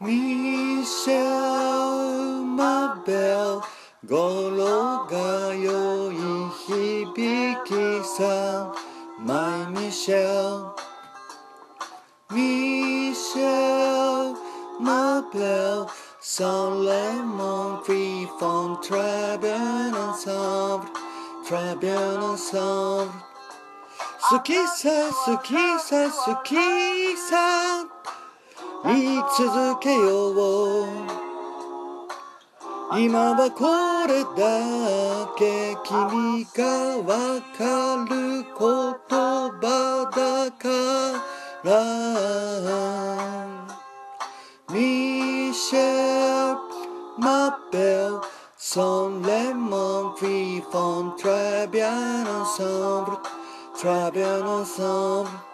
ミシェル・マベル語呂が良い響きさマイ・ミシェルミシェル・マベルソレモン・言い続けよう今はこれだけ君がわかる言葉だから。ミシェル・マッベル・ソン・レモン・フリーフォン・トラビアン・アンサンブル・トラビアン・アンサンブル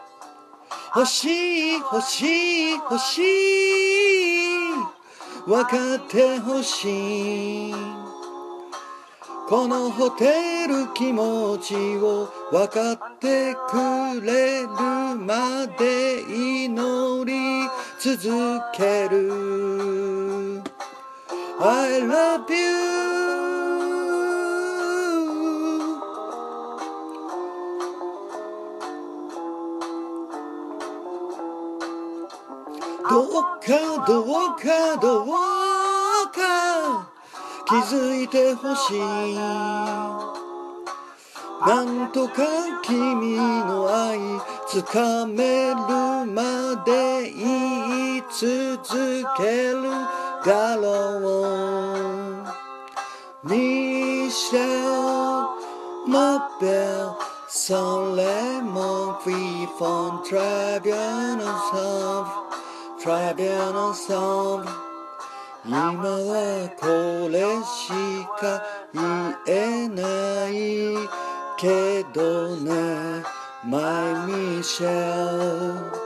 欲しい欲しい欲しい。分かって欲しい。このホテル気持ちを分かってくれるまで祈り続ける。I love you どうかどうかどうか気づいてほしい。なんとか君の愛つかめるまで言い続ける。だろうミシェル・マベルソレモン・フ Tribune Ensemble 今はこれしか言えないけどね。My Michelle